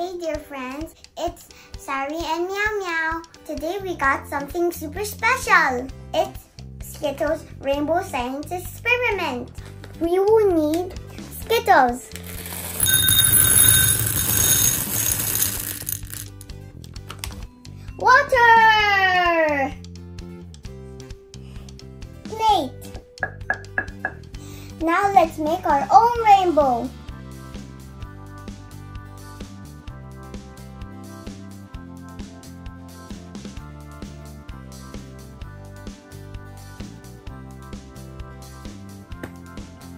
Hey dear friends, it's Sari and Meow Meow. Today we got something super special. It's Skittles Rainbow Science Experiment. We will need Skittles. Water! Plate. Now let's make our own rainbow.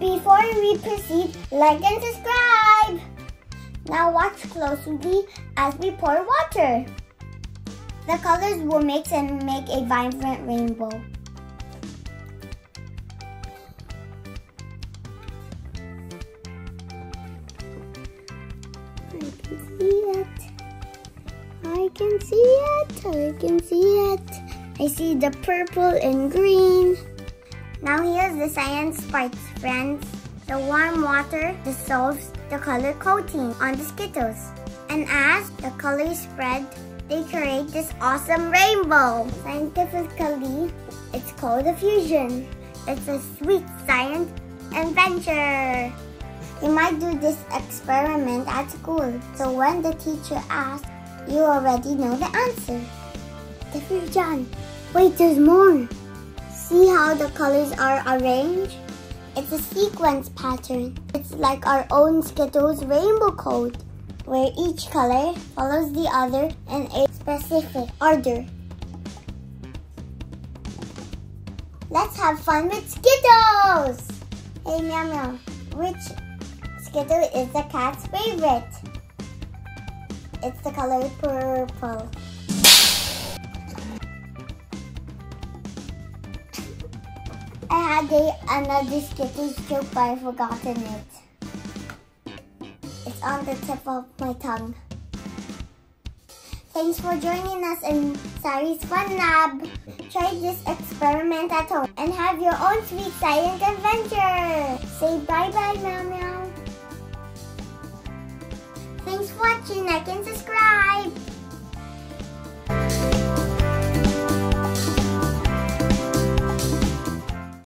Before we proceed, like and subscribe. Now watch closely as we pour water. The colors will mix and make a vibrant rainbow. I can see it. I can see it. I can see it. I see the purple and green. Now here's the science part, friends. The warm water dissolves the color coating on the Skittles. And as the colors spread, they create this awesome rainbow. Scientifically, it's called diffusion. It's a sweet science adventure. You might do this experiment at school, so when the teacher asks, you already know the answer. Diffusion. Wait, there's more. See how the colors are arranged? It's a sequence pattern. It's like our own Skittles rainbow code, where each color follows the other in a specific order. Let's have fun with Skittles! Hey Meow Meow, which Skittle is the cat's favorite? It's the color purple. I had a, another Skittles joke, but I've forgotten it. It's on the tip of my tongue. Thanks for joining us in Sari's Fun Lab. Try this experiment at home and have your own sweet science adventure. Say bye-bye, Meow Meow. Thanks for watching. Like and subscribe.